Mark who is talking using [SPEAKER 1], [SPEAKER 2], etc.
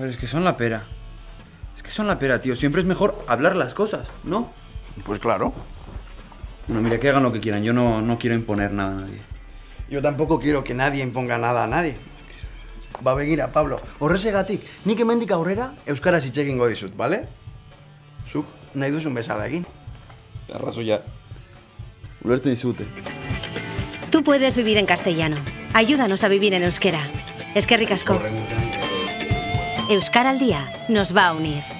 [SPEAKER 1] Ver, es que son la pera. Es que son la pera, tío. Siempre es mejor hablar las cosas, ¿no?
[SPEAKER 2] Pues claro.
[SPEAKER 1] Bueno, mira, que hagan lo que quieran. Yo no, no quiero imponer nada a nadie.
[SPEAKER 3] Yo tampoco quiero que nadie imponga nada a nadie. Ba begira, Pablo, horrezegatik, nik hemendik aurrera euskaraz hitz egingo dizut, bale? Zuk nahi duzun bezala egin.
[SPEAKER 2] Arrazoia. Ulertzen dizute.
[SPEAKER 4] Tú puedes vivir en castellano. Ayúdanos a vivir en euskera. Eskerrik asko. Euskara al día nos va a unir.